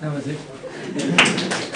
That was it.